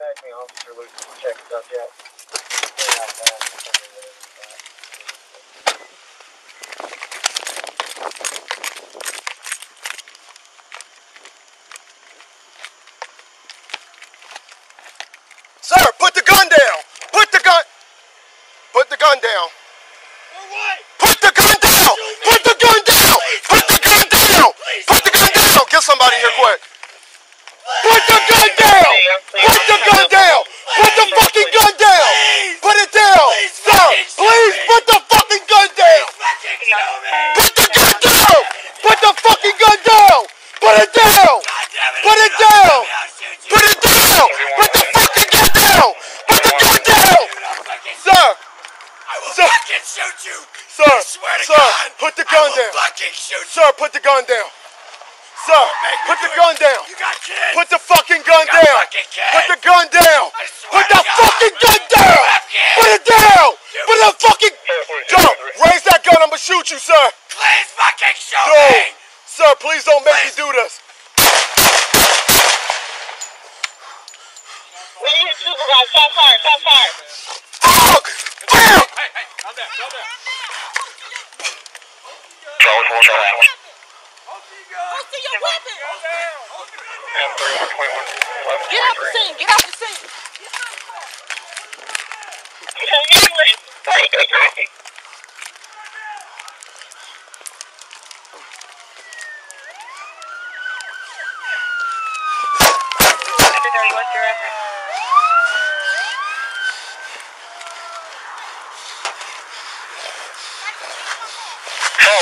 Contact me, Officer Luke. Check subject. Sir, put the gun down. Put the gun. Put the gun down. Put the gun down. Put the gun down. Put the gun down. Put the gun down. Get somebody here quick. Put the gun down. Put the gun down. Put the fucking gun down. Put it down. Sir, please put the fucking gun down. Put the gun down. Put the fucking gun down. Put it down. Put it down. Put it down. Put the fucking gun down. Put the gun down. Sir. Sir. fucking shoot you! Sir. I swear to Sir. God! Put the I gun will down. fucking shoot you! Sir, put the gun down. Sir, Make put the gun down. You got kids! Put the fucking gun down. fucking. Put the gun down. Put to the God. fucking gun down. Put it down. You- Put the fucking. Yo, raise that gun. I'ma shoot you, sir. Please fucking shoot Yo, me! sir, please don't make me do this. We need a supervisor. Stop fire. Stop fire. Fuck. Bam. Hey, hey, calm down, calm down. Charlie 4, Charlie 4. What's in your weapon? And 3121. Get out the scene. Get out the scene.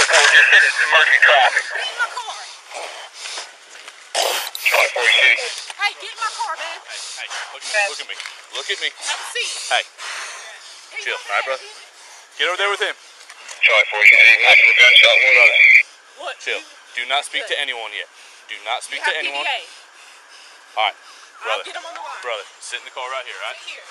4, just hit it. Emergency traffic. Get in my car. Charlie 4, you see? Hey, get in my car, man. Hey, look at me, look at me. Look at me. Have a seat. Hey, Hey, chill, my all right, man. brother? Get over there with him. Charlie 4, you see? Multiple gunshot wound on What? Chill. Do not speak to anyone yet. Do not You speak have to anyone. PBA. All right, I'll brother. get him on the line. Brother, sit in the car right here, all right? Right here.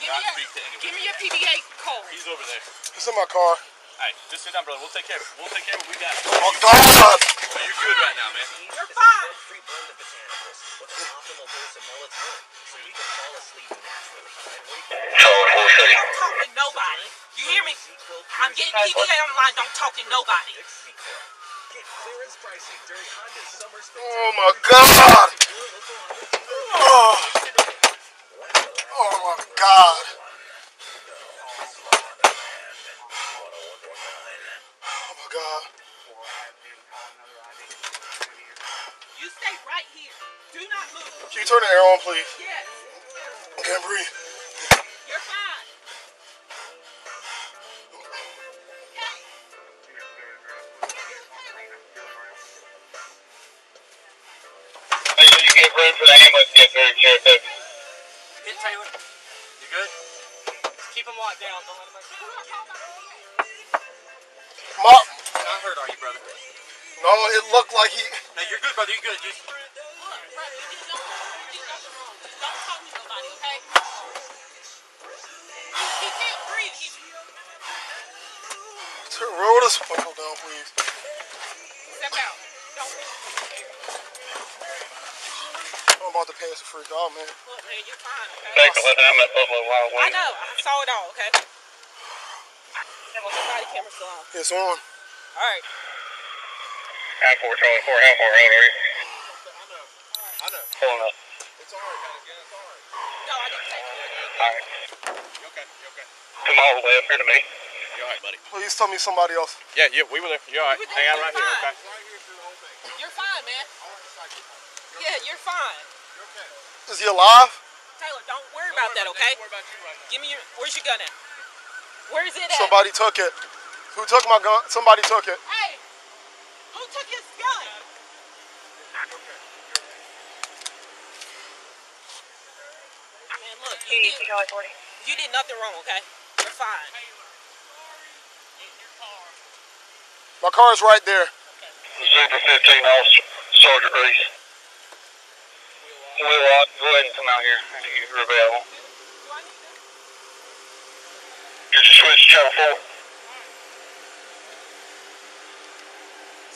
Do Give not me, your, speak to anyone. give me your PBA card. He's over there. It's in my car. Hey, just sit down, brother. We'll take care of it. We'll take care of it. We got it. Oh God. Are you good right now, man? You're fine. free blend of botanicals with an optimal dose of melatonin so you can fall asleep naturally and wake up Charlie 4, see? Don't talk to nobody. You hear me? I'm getting PBA online. Don't talk to nobody. Sequel. Get clearance pricing during Honda's summer Oh my God. Oh. Oh my God. You stay right here. Do not move. Can you turn the air on, please? Yes. I can't breathe. You're fine. Hey. Make sure you get ready for the ambulance to get there, Sheriff Deputy. Hit Taylor. You good? Just keep him locked down. Don't let him make Ma, Not hurt, are you, brother? no, it looked like he. No, you're good, brother. You're good. Just Look, brother, you did. You did nothing wrong. Just don't talk to nobody. He, he can't breathe. Turn, roll this window down, please. step out. Don't I'm about to pass a freak out, man. look, man. You're fine, okay? Thanks for letting I'm at Buffalo Wild I know. I saw it all, okay? Well, the body camera's still on. It's on. All right. Half 4, Charlie 4, how far out are you? I know. Pulling up. It's all right, man. It's all right. No, I didn't take it. Alright. You okay? You okay? Come all the way up here to me. You all right, buddy? Please tell me somebody else. Yeah, yeah, we were there. You all right? Hang out there. right here, We're okay? Right here through the whole thing. You're fine, man. Yeah, you're fine. You're okay? Is he alive? Taylor, don't worry about that, okay? Don't worry about you right now. Give me your. Where's your gun at? Where is it at? Somebody took it. Who took my gun? Somebody took it. Hey, who took his gun? Man, look, you did, you did nothing wrong, okay? You're fine. My car's right there. Super 15 Officer Sergeant Reese. Will Rock, uh, go ahead and come out here if you're available. Could you switch to channel 4?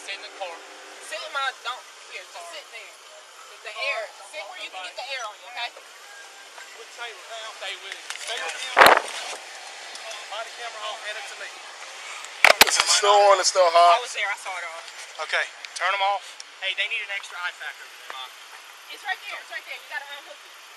Sit in the car. Sit in my. Don't. Here, just sit there. The air. Sit where you can get the air on you, okay? Put Taylor down. Stay with him. Stay with him. Body camera off. Head it to me. Is it still on? It's still hot. I hot. was there. I saw it all. Okay. Turn them off. Hey, they need an extra eye factor. It's right there. It's right there. You gotta unhook it.